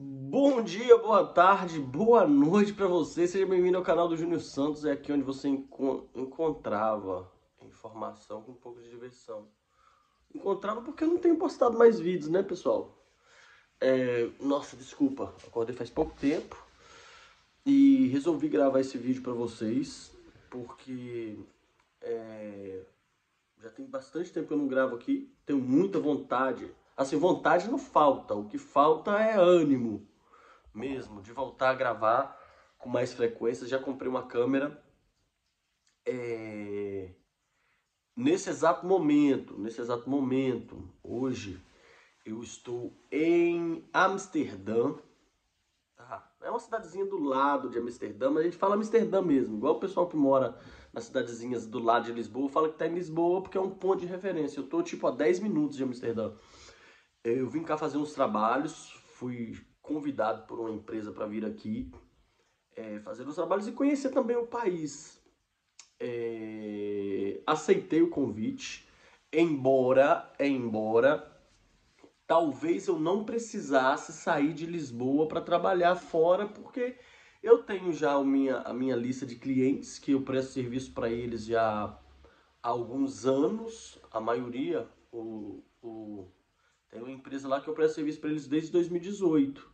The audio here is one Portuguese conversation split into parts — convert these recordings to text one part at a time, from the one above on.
Bom dia, boa tarde, boa noite para você. Seja bem-vindo ao canal do Júnior Santos. É aqui onde você enco encontrava informação com um pouco de diversão. Encontrava porque eu não tenho postado mais vídeos, né, pessoal? É... Nossa, desculpa, acordei faz pouco tempo e resolvi gravar esse vídeo para vocês porque é... já tem bastante tempo que eu não gravo aqui. Tenho muita vontade Assim, vontade não falta, o que falta é ânimo mesmo, de voltar a gravar com mais frequência. Já comprei uma câmera. É... Nesse exato momento, nesse exato momento, hoje, eu estou em Amsterdã. Tá? É uma cidadezinha do lado de Amsterdã, mas a gente fala Amsterdã mesmo, igual o pessoal que mora nas cidadezinhas do lado de Lisboa fala que tá em Lisboa porque é um ponto de referência. Eu tô tipo a 10 minutos de Amsterdã. Eu vim cá fazer uns trabalhos, fui convidado por uma empresa para vir aqui é, fazer os trabalhos e conhecer também o país. É, aceitei o convite, embora, embora talvez eu não precisasse sair de Lisboa para trabalhar fora, porque eu tenho já a minha, a minha lista de clientes que eu presto serviço para eles já há alguns anos, a maioria, o, o tem uma empresa lá que eu presto serviço para eles desde 2018.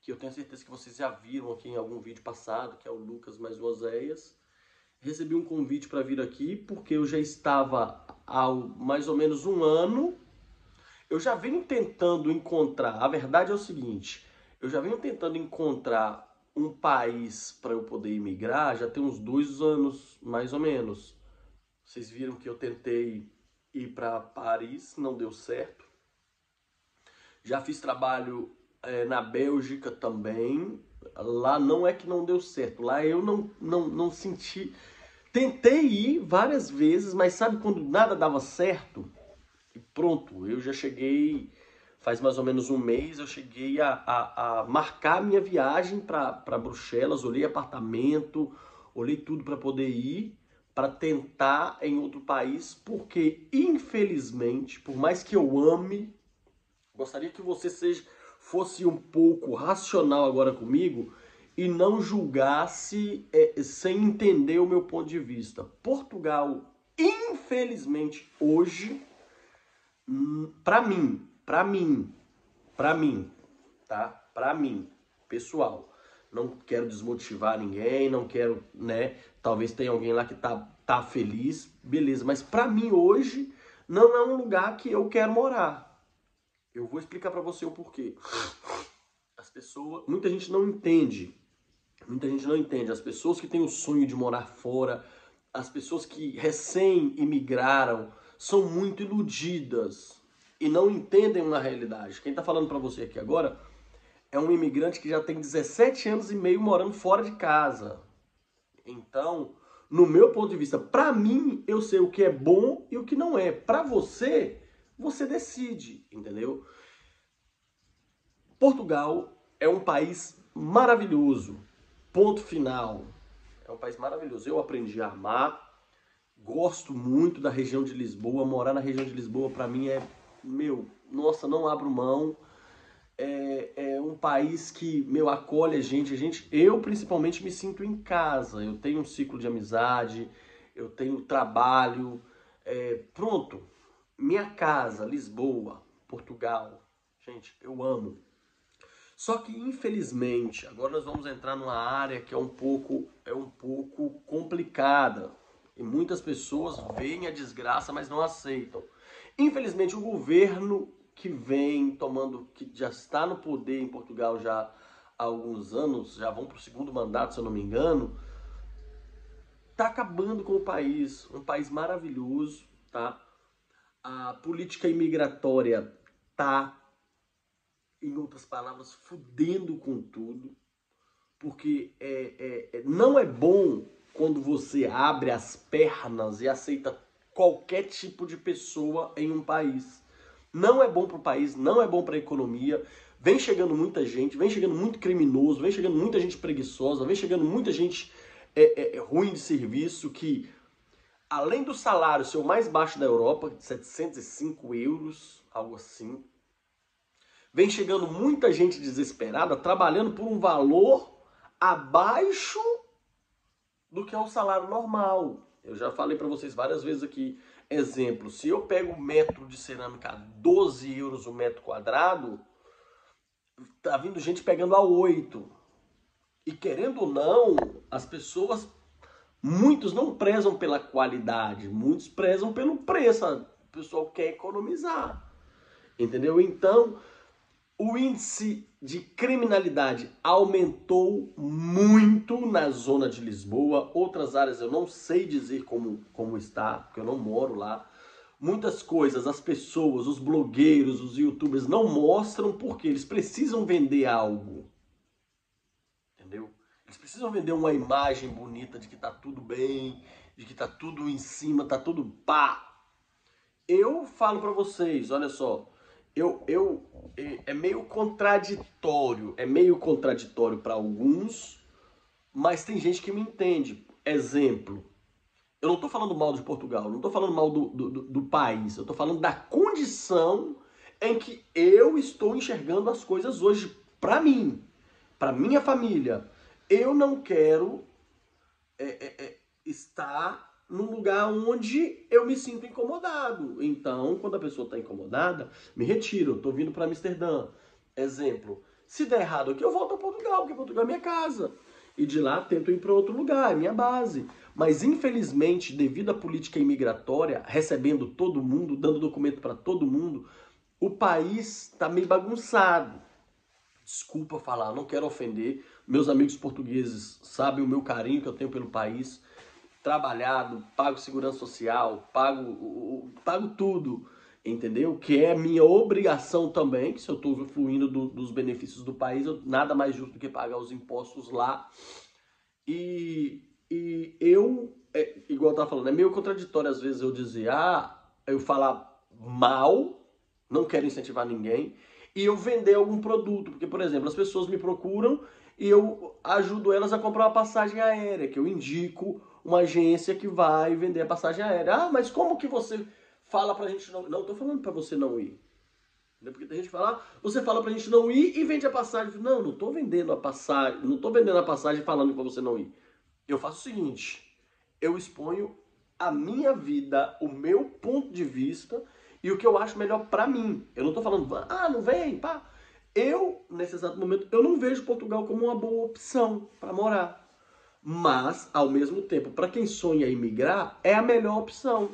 Que eu tenho certeza que vocês já viram aqui em algum vídeo passado, que é o Lucas mais o Oséias. Recebi um convite para vir aqui porque eu já estava há mais ou menos um ano. Eu já venho tentando encontrar. A verdade é o seguinte: eu já venho tentando encontrar um país para eu poder imigrar já tem uns dois anos, mais ou menos. Vocês viram que eu tentei ir para Paris, não deu certo. Já fiz trabalho é, na Bélgica também. Lá não é que não deu certo. Lá eu não, não, não senti. Tentei ir várias vezes, mas sabe quando nada dava certo? E pronto, eu já cheguei. Faz mais ou menos um mês eu cheguei a, a, a marcar minha viagem para Bruxelas. Olhei apartamento, olhei tudo para poder ir para tentar em outro país, porque infelizmente, por mais que eu ame Gostaria que você seja, fosse um pouco racional agora comigo e não julgasse é, sem entender o meu ponto de vista. Portugal, infelizmente, hoje, hum, para mim, para mim, para mim, tá? Para mim, pessoal, não quero desmotivar ninguém, não quero, né? Talvez tenha alguém lá que tá, tá feliz, beleza, mas para mim hoje não é um lugar que eu quero morar. Eu vou explicar para você o porquê. As pessoas, muita gente não entende. Muita gente não entende. As pessoas que têm o sonho de morar fora, as pessoas que recém imigraram, são muito iludidas e não entendem uma realidade. Quem está falando para você aqui agora é um imigrante que já tem 17 anos e meio morando fora de casa. Então, no meu ponto de vista, para mim, eu sei o que é bom e o que não é. Para você, você decide, entendeu? Portugal é um país maravilhoso. Ponto final. É um país maravilhoso. Eu aprendi a amar. Gosto muito da região de Lisboa. Morar na região de Lisboa para mim é meu, nossa, não abro mão. É, é, um país que, meu, acolhe a gente. A gente, eu principalmente me sinto em casa. Eu tenho um ciclo de amizade, eu tenho trabalho. É, pronto, minha casa, Lisboa, Portugal. Gente, eu amo. Só que infelizmente, agora nós vamos entrar numa área que é um pouco é um pouco complicada. E muitas pessoas veem a desgraça, mas não aceitam. Infelizmente, o governo que vem tomando, que já está no poder em Portugal já há alguns anos, já vão para o segundo mandato, se eu não me engano, está acabando com o país. Um país maravilhoso, tá? A política imigratória tá, em outras palavras, fudendo com tudo, porque é, é, é, não é bom quando você abre as pernas e aceita qualquer tipo de pessoa em um país. Não é bom para o país, não é bom para a economia. Vem chegando muita gente, vem chegando muito criminoso, vem chegando muita gente preguiçosa, vem chegando muita gente é, é, é ruim de serviço que além do salário ser o mais baixo da Europa, de 705 euros, algo assim, vem chegando muita gente desesperada, trabalhando por um valor abaixo do que é o salário normal. Eu já falei para vocês várias vezes aqui, exemplo, se eu pego um metro de cerâmica a 12 euros o metro quadrado, tá vindo gente pegando a 8. E querendo ou não, as pessoas, muitos não prezam pela qualidade, muitos prezam pelo preço. O pessoal quer economizar. Entendeu? Então, o índice de criminalidade aumentou muito na zona de Lisboa. Outras áreas eu não sei dizer como, como está, porque eu não moro lá. Muitas coisas as pessoas, os blogueiros, os youtubers não mostram porque eles precisam vender algo. Eles precisam vender uma imagem bonita de que tá tudo bem, de que tá tudo em cima, tá tudo pá. Eu falo para vocês, olha só, eu, eu é, é meio contraditório, é meio contraditório para alguns, mas tem gente que me entende. Exemplo, eu não estou falando mal de Portugal, não estou falando mal do, do, do país, eu estou falando da condição em que eu estou enxergando as coisas hoje para mim, para minha família. Eu não quero é, é, é, estar num lugar onde eu me sinto incomodado. Então, quando a pessoa está incomodada, me retiro. Estou vindo para Amsterdã. Exemplo. Se der errado aqui, eu volto a Portugal, porque Portugal é minha casa. E de lá tento ir para outro lugar, é minha base. Mas infelizmente, devido à política imigratória, recebendo todo mundo, dando documento para todo mundo, o país está meio bagunçado. Desculpa falar, não quero ofender. Meus amigos portugueses sabem o meu carinho que eu tenho pelo país trabalhado, pago segurança social, pago, pago tudo, entendeu? Que é minha obrigação também, que se eu estou fluindo do, dos benefícios do país, eu, nada mais justo do que pagar os impostos lá. E, e eu, é, igual eu estava falando, é meio contraditório às vezes eu dizer, ah, eu falar mal, não quero incentivar ninguém, e eu vender algum produto, porque, por exemplo, as pessoas me procuram e eu ajudo elas a comprar uma passagem aérea, que eu indico uma agência que vai vender a passagem aérea. Ah, mas como que você fala pra gente não... Não, tô falando pra você não ir. Porque tem gente que fala, ah, você fala pra gente não ir e vende a passagem. Não, não tô vendendo a passagem, não tô vendendo a passagem falando pra você não ir. Eu faço o seguinte, eu exponho a minha vida, o meu ponto de vista e o que eu acho melhor para mim. Eu não tô falando, ah, não vem, pá. Eu, nesse exato momento, eu não vejo Portugal como uma boa opção para morar. Mas, ao mesmo tempo, para quem sonha em migrar, é a melhor opção.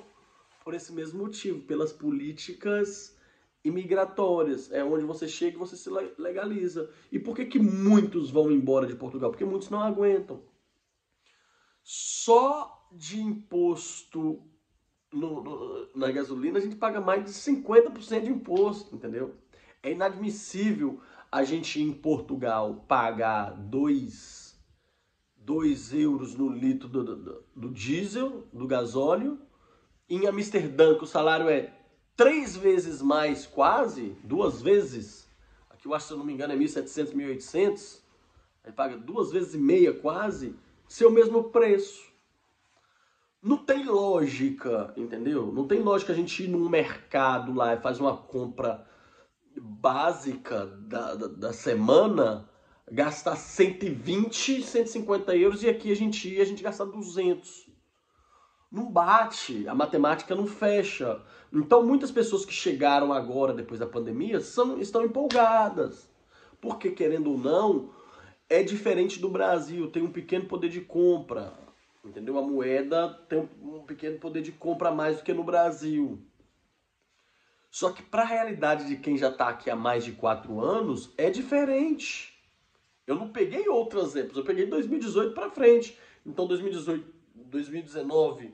Por esse mesmo motivo, pelas políticas imigratórias. É onde você chega e você se legaliza. E por que, que muitos vão embora de Portugal? Porque muitos não aguentam. Só de imposto no, no, na gasolina a gente paga mais de 50% de imposto, entendeu? É inadmissível a gente em Portugal pagar dois 2 euros no litro do, do, do, diesel, do gasóleo. Em Amsterdã, que o salário é três vezes mais, quase, duas vezes. Aqui eu acho, se eu não me engano, é 1.700, 1.800. Aí paga duas vezes e meia, quase, seu mesmo preço. Não tem lógica, entendeu? Não tem lógica a gente ir num mercado lá e fazer uma compra básica da, da, da semana gastar 120, 150 euros e aqui a gente ia, a gente gasta 200. Não bate, a matemática não fecha. Então muitas pessoas que chegaram agora, depois da pandemia, são, estão empolgadas. Porque, querendo ou não, é diferente do Brasil, tem um pequeno poder de compra. Entendeu? A moeda tem um pequeno poder de compra mais do que no Brasil. Só que para a realidade de quem já está aqui há mais de quatro anos, é diferente. Eu não peguei outros exemplos, eu peguei 2018 para frente. Então 2018, 2019,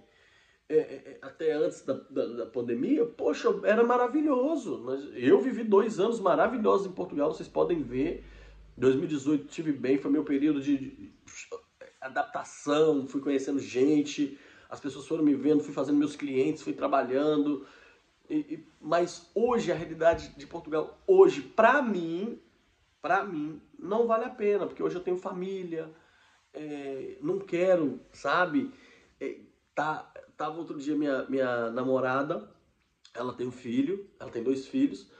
é, é, é, até antes da, da, da, pandemia, poxa, era maravilhoso. Mas eu vivi dois anos maravilhosos em Portugal, vocês podem ver. 2018 tive bem, foi meu período de, de adaptação, fui conhecendo gente, as pessoas foram me vendo, fui fazendo meus clientes, fui trabalhando. E, mas hoje a realidade de Portugal, hoje, para mim, para mim, não vale a pena, porque hoje eu tenho família, é, não quero, sabe? É, tá, tava outro dia minha, minha namorada, ela tem um filho, ela tem dois filhos,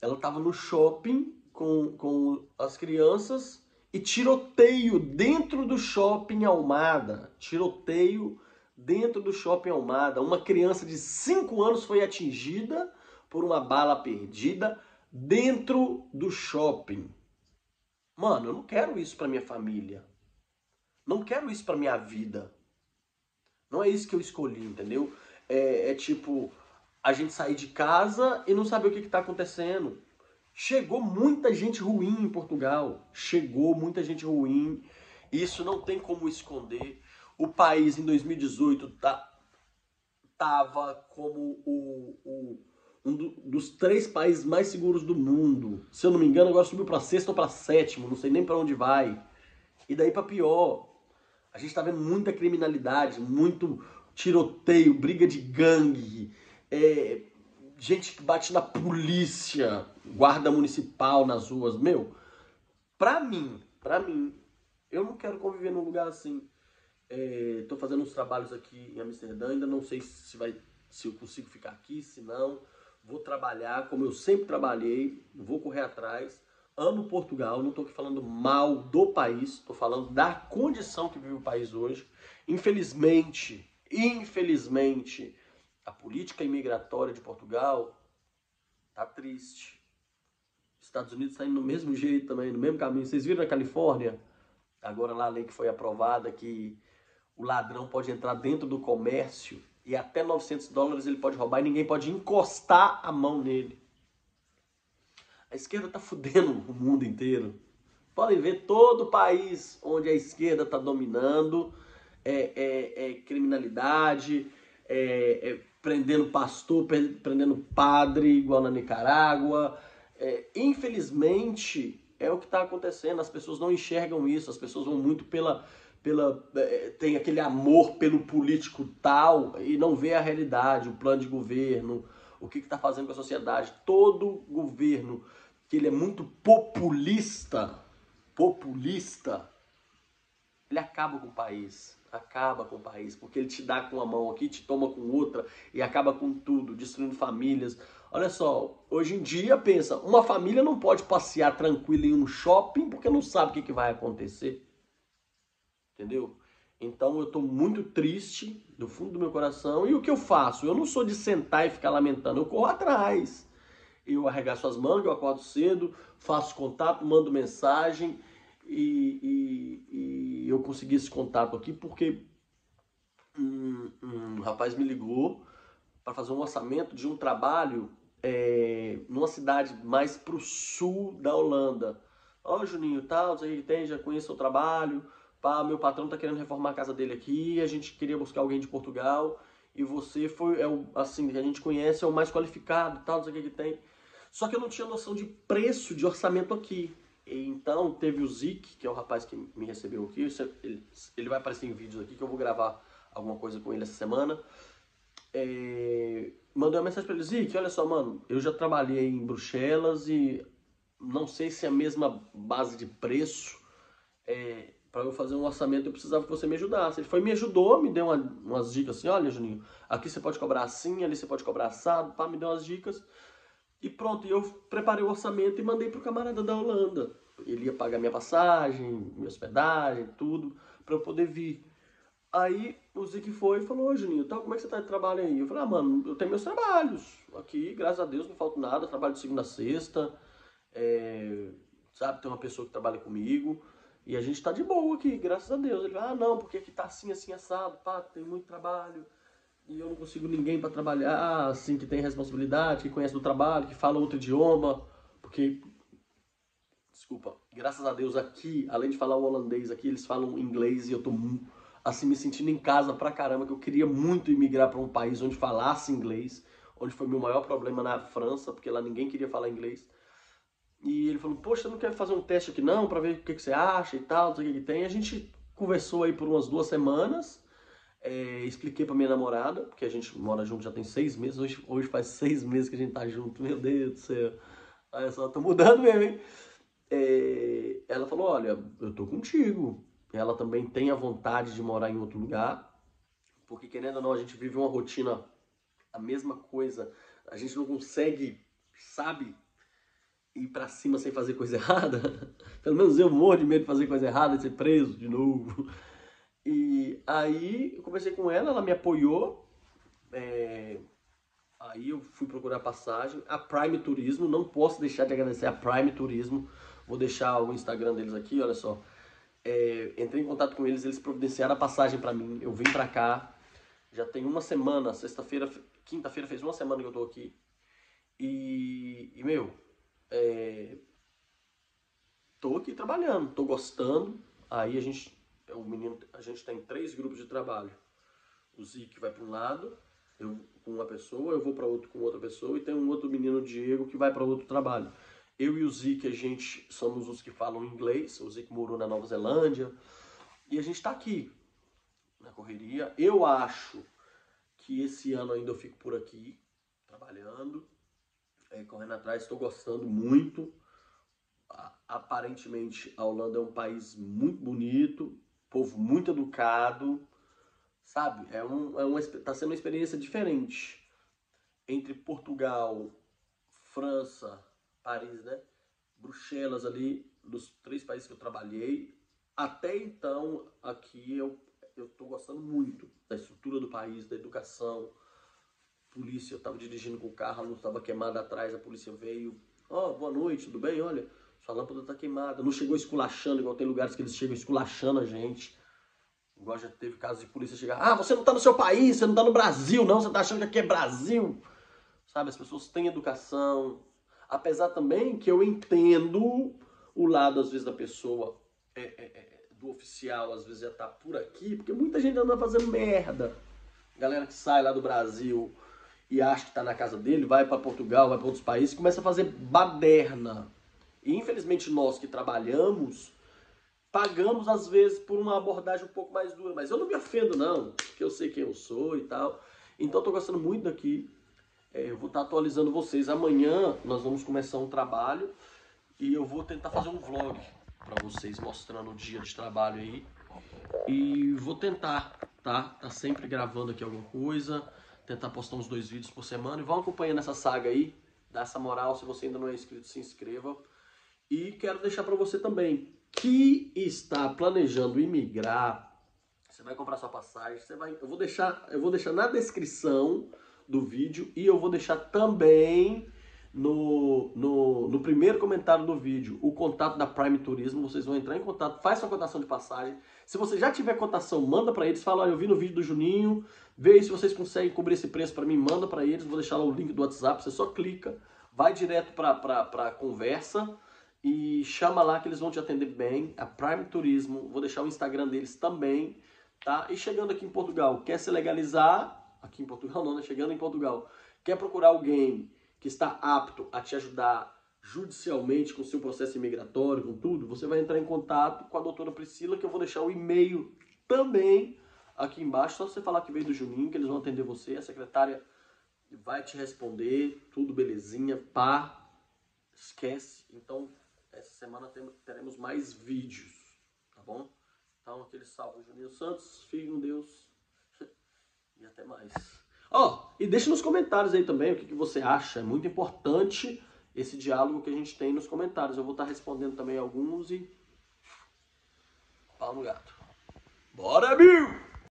ela tava no shopping com, com as crianças e tiroteio dentro do shopping Almada. Tiroteio dentro do shopping Almada. Uma criança de 5 anos foi atingida por uma bala perdida dentro do shopping. Mano, eu não quero isso para minha família. Não quero isso para minha vida. Não é isso que eu escolhi, entendeu? É, é tipo a gente sair de casa e não saber o que está acontecendo. Chegou muita gente ruim em Portugal. Chegou muita gente ruim. Isso não tem como esconder. O país em 2018 tá, tava como o, o um do, dos três países mais seguros do mundo. Se eu não me engano, agora subiu para sexto ou para sétimo, não sei nem para onde vai. E daí para pior. A gente está vendo muita criminalidade, muito tiroteio, briga de gangue, é, gente que bate na polícia, guarda municipal nas ruas. Meu, pra mim, pra mim, eu não quero conviver num lugar assim. É, tô fazendo uns trabalhos aqui em Amsterdã, ainda não sei se vai se eu consigo ficar aqui, se não. Vou trabalhar como eu sempre trabalhei, vou correr atrás. Amo Portugal, não estou aqui falando mal do país, estou falando da condição que vive o país hoje. Infelizmente, infelizmente, a política imigratória de Portugal tá triste. Estados Unidos está indo no mesmo jeito também, no mesmo caminho. Vocês viram na Califórnia? Agora lá a lei que foi aprovada que o ladrão pode entrar dentro do comércio e até 900 dólares ele pode roubar e ninguém pode encostar a mão nele. A esquerda tá fudendo o mundo inteiro. Podem ver todo o país onde a esquerda está dominando, é, é, é criminalidade, é, é prendendo pastor, prendendo padre, igual na Nicarágua. É, infelizmente, é o que está acontecendo. As pessoas não enxergam isso, as pessoas vão muito pela. Pela é, tem aquele amor pelo político tal e não vê a realidade, o plano de governo, o que está fazendo com a sociedade. Todo governo que ele é muito populista, populista, ele acaba com o país acaba com o país, porque ele te dá com uma mão aqui, te toma com outra e acaba com tudo, destruindo famílias. Olha só, hoje em dia, pensa, uma família não pode passear tranquila em um shopping porque não sabe o que, que vai acontecer. Entendeu? Então eu estou muito triste do fundo do meu coração. E o que eu faço? Eu não sou de sentar e ficar lamentando, eu corro atrás. Eu arregaço as mangas, eu acordo cedo, faço contato, mando mensagem e, e, e eu consegui esse contato aqui porque um, um rapaz me ligou para fazer um orçamento de um trabalho é, numa cidade mais pro sul da Holanda. Ó, oh, Juninho, tal, o que tem, já conheço o trabalho. Pá, meu patrão tá querendo reformar a casa dele aqui, a gente queria buscar alguém de Portugal e você foi, é o, assim, que a gente conhece, é o mais qualificado, tal, não sei o que, que tem. Só que eu não tinha noção de preço de orçamento aqui. Então teve o Zik, que é o rapaz que me recebeu aqui, ele, ele vai aparecer em vídeos aqui, que eu vou gravar alguma coisa com ele essa semana. É, uma mensagem para ele, Zik, olha só, mano, eu já trabalhei em Bruxelas e não sei se é a mesma base de preço. É, para eu fazer um orçamento eu precisava que você me ajudasse. Ele foi me ajudou, me deu uma, umas dicas assim, olha Juninho, aqui você pode cobrar assim, ali você pode cobrar assado, pá, me deu umas dicas. E pronto, eu preparei o orçamento e mandei pro camarada da Holanda. Ele ia pagar minha passagem, minha hospedagem, tudo, para eu poder vir. Aí o Zic foi e falou, ô Juninho, tal, como é que você tá de trabalho aí? Eu falei, ah, mano, eu tenho meus trabalhos aqui, graças a Deus, não falta nada, trabalho de segunda a sexta, é, sabe, tem uma pessoa que trabalha comigo, e a gente tá de boa aqui, graças a Deus. Ele falou, ah, não, porque aqui tá assim, assim, assado, pá, tem muito trabalho, e eu não consigo ninguém para trabalhar, assim, que tem responsabilidade, que conhece do trabalho, que fala outro idioma, porque, desculpa, graças a Deus aqui, além de falar o holandês aqui, eles falam inglês e eu tô, assim, me sentindo em casa pra caramba, que eu queria muito imigrar para um país onde falasse inglês, onde foi meu maior problema na França, porque lá ninguém queria falar inglês. E ele falou, poxa, não quer fazer um teste aqui não, para ver o que, que você acha e tal, não sei o que, que tem. A gente conversou aí por umas duas semanas, é, expliquei pra minha namorada, porque a gente mora junto já tem seis meses, hoje, hoje faz seis meses que a gente tá junto, meu Deus do céu. Olha só, tô mudando mesmo, hein? É, ela falou, olha, eu tô contigo. Ela também tem a vontade de morar em outro lugar, porque querendo ou não, a gente vive uma rotina, a mesma coisa, a gente não consegue, sabe, ir para cima sem fazer coisa errada. Pelo menos eu morro de medo de fazer coisa errada, de ser preso de novo. E aí eu conversei com ela, ela me apoiou. É... Aí eu fui procurar passagem. A Prime Turismo, não posso deixar de agradecer a Prime Turismo. Vou deixar o Instagram deles aqui, olha só. É... Entrei em contato com eles, eles providenciaram a passagem para mim. Eu vim para cá. Já tem uma semana, sexta-feira, quinta-feira fez uma semana que eu tô aqui. E, e meu, é, tô aqui trabalhando, tô gostando. Aí a gente, o menino, a gente tem três grupos de trabalho. O Zic vai para um lado, eu com uma pessoa, eu vou para outro com outra pessoa e tem um outro menino Diego que vai para outro trabalho. Eu e o Zic, a gente somos os que falam inglês. O Zic morou na Nova Zelândia e a gente está aqui na correria. Eu acho que esse ano ainda eu fico por aqui trabalhando é, correndo atrás, estou gostando muito. Aparentemente, a Holanda é um país muito bonito, povo muito educado, sabe? É um, é uma, tá sendo uma experiência diferente entre Portugal, França, Paris, né? Bruxelas ali, dos três países que eu trabalhei. Até então, aqui eu eu estou gostando muito da estrutura do país, da educação, polícia, eu estava dirigindo com o carro, a luz estava queimada atrás, a polícia veio, ó, oh, boa noite, tudo bem? Olha, sua lâmpada está queimada. Não chegou esculachando, igual tem lugares que eles chegam esculachando a gente. Igual já teve casos de polícia chegar, ah, você não está no seu país, você não está no Brasil, não, você está achando que aqui é Brasil. Sabe, as pessoas têm educação. Apesar também que eu entendo o lado, às vezes, da pessoa, é, é, é, do oficial, às vezes já tá por aqui, porque muita gente anda fazendo merda. Galera que sai lá do Brasil, e acha que está na casa dele, vai para Portugal, vai para outros países, começa a fazer baderna. E infelizmente nós que trabalhamos, pagamos às vezes por uma abordagem um pouco mais dura. Mas eu não me ofendo não, porque eu sei quem eu sou e tal. Então estou gostando muito daqui. É, eu vou estar tá atualizando vocês. Amanhã nós vamos começar um trabalho e eu vou tentar fazer um vlog para vocês mostrando o dia de trabalho aí. E vou tentar, tá? Tá sempre gravando aqui alguma coisa tentar postar uns dois vídeos por semana. E vão acompanhando essa saga aí, dá essa moral. Se você ainda não é inscrito, se inscreva. E quero deixar para você também que está planejando imigrar. Você vai comprar sua passagem, você vai, eu vou deixar, eu vou deixar na descrição do vídeo e eu vou deixar também no, no, no, primeiro comentário do vídeo o contato da Prime Turismo. Vocês vão entrar em contato, faz sua cotação de passagem. Se você já tiver cotação, manda para eles. Fala, eu vi no vídeo do Juninho, vê aí se vocês conseguem cobrir esse preço para mim, manda para eles. Vou deixar lá o link do WhatsApp, você só clica, vai direto para a conversa e chama lá que eles vão te atender bem. A Prime Turismo, vou deixar o Instagram deles também, tá? E chegando aqui em Portugal, quer se legalizar? Aqui em Portugal não, né? Chegando em Portugal, quer procurar alguém que está apto a te ajudar judicialmente com seu processo imigratório, com tudo, você vai entrar em contato com a doutora Priscila, que eu vou deixar o e-mail também aqui embaixo. Só você falar que veio do Juninho, que eles vão atender você. A secretária vai te responder, tudo belezinha, pá, esquece. Então, essa semana teremos mais vídeos, tá bom? Então, aquele salve, Juninho Santos, fique com Deus e até mais. Ó, oh, e deixe nos comentários aí também o que, que você acha. É muito importante esse diálogo que a gente tem nos comentários. Eu vou estar respondendo também alguns e. Pau no gato. Bora, Bill!